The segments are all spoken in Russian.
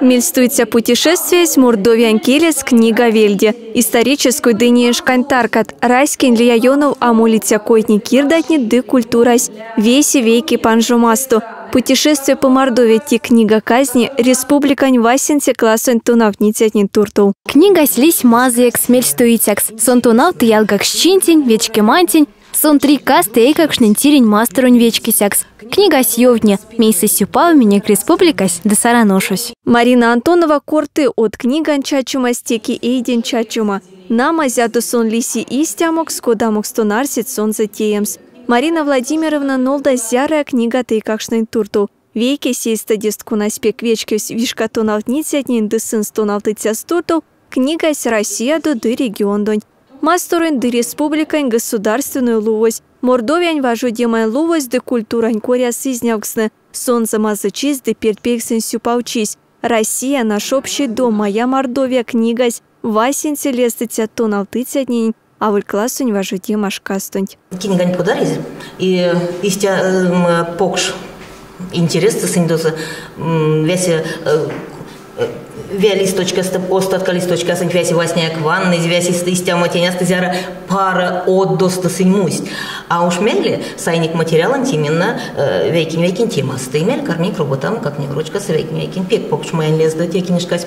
Мельстуется путешествие с Мордовиан Келес книга Вельде. Историческую дыни шкантаркат. Райскин лияйонов амулица койни кирдатни ды культурась. Веси вейки панжумасту. Путешествие по Мордовии ти книга казни республикань Васинце классен тунавницятни турту. Книга слись мазыек смельстуицякс. Сон тунав тыялгак щинтень, вечке мантень, Сон три касты эйкак шнентирень мастерунь вечки сякс. Книга съевня. Мейсы меня к республикась да сараношусь. Марина Антонова корты от книган чачума стеки эйден чачума. Нама зяту сон лиси истямок скодамок стонарсит сон затеемс. Марина Владимировна нолда зярая книга тейкакшнын турту. Вейке сейста дестку на спек вечкевс вишкатонавтницятнин дысын стонавтыцяс турту. Книга с Россия до регион донь. Масторын ды республикань государственную лувость. Мордовиань важу демай лувость ды культурань коря сызнявксны. Солнце мазычись ды перпексен сюпаучись. Россия наш общий дом, моя Мордовия книгась. Васин селестыця тоналтыця днень. А вы классунь важу демаш кастунь. Кингань подариз. И истя покш интерес сындосы весе вялисточка остатка листочка сын вяси васняк ванны вяси истя матеня стазяра пара от доста сыньмусть. А уж мели сайник материал антименно э, вейкин вейкин темасты. Мель карник роботам как не вручка с вейкин вейкин пек покш моя лез да те книжка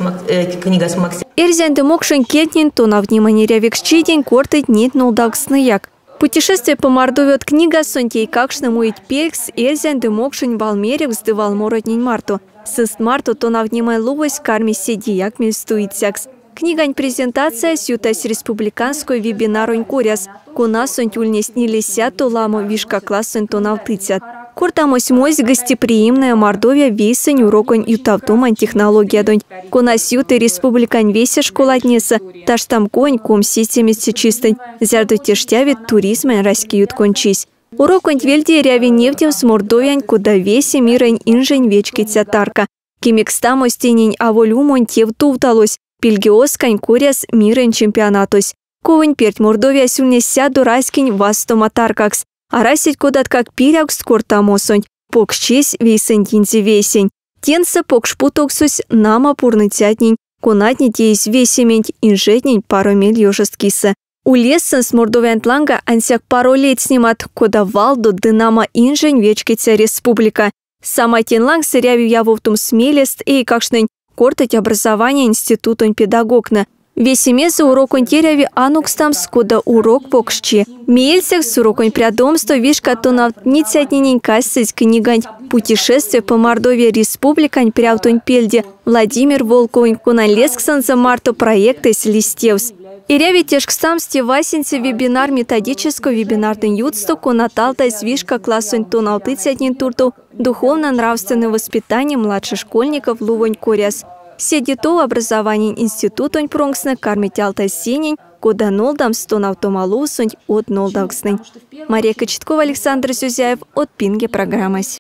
книга с макси. Эрзян дымокшин кетнин то на внимание рявик щидень кортыть нет нулдаксныяк. Путешествие по Мордовии от книга Сонтей Какшна Муит Пекс, Эрзян Дымокшин Валмерик вздывал Мороднин Марту. Сыст Марту то на внимай лувость карми седи як мельстуицякс. Книгань презентация сютась республиканской вебинарунь куряс. Куна сонтюльне снилися то ламу вишка классен то навтыцят. Куртамось мось гостеприимная Мордовия весень уроконь ютавтумань технология донь. Куна сюты республикань весе школатнеса, таш там конь ком системиси чистынь. Зярду тештявит туризмен раскиют кончись. Уроконь вельде ряви нефтем с Мордовиань, куда весе мирень инжень вечки цятарка. Кимикстамо стенень аволюмонь тев тувталось, пильгиос кань куряс мирень чемпионатось. Ковань перть Мордовия сюльне сяду раскинь вастоматаркакс. Арасить кодат как пиряк скортамосонь, покшчесь вейсентинзи весень. Тенса покшпутоксусь нама пурнытятнень, конатни теис весемень, инжетнень паромель ёжесткисы. У леса с мордовянтланга ансяк пару лет снимат, кода валду дынама инжень вечкица республика. Сама тенланг сырявю я вовтум смелест и какшнень кортать образование институтон педагогна – Весемесы урокон теряви анукстам скуда урок покшчи. Мельцех с урокон прядомства вишка тонав ницятнинень кассыть книгань «Путешествие по Мордовии республикань прявтунь пельде» Владимир Волковень куналесксан за марту проекта с листевс. И ряви тешкстам стевасинце вебинар методического вебинарный юдсту кунаталта из вишка классунь тоналтыцятнин турту духовно-нравственное воспитание младшешкольников Лувонь Коряс. Седито образование институтон пронксны кармить алтай синень, куда нолдам стон автомалусунь от нолдавксны. Мария Кочеткова, Александр Зюзяев от Пинге программась.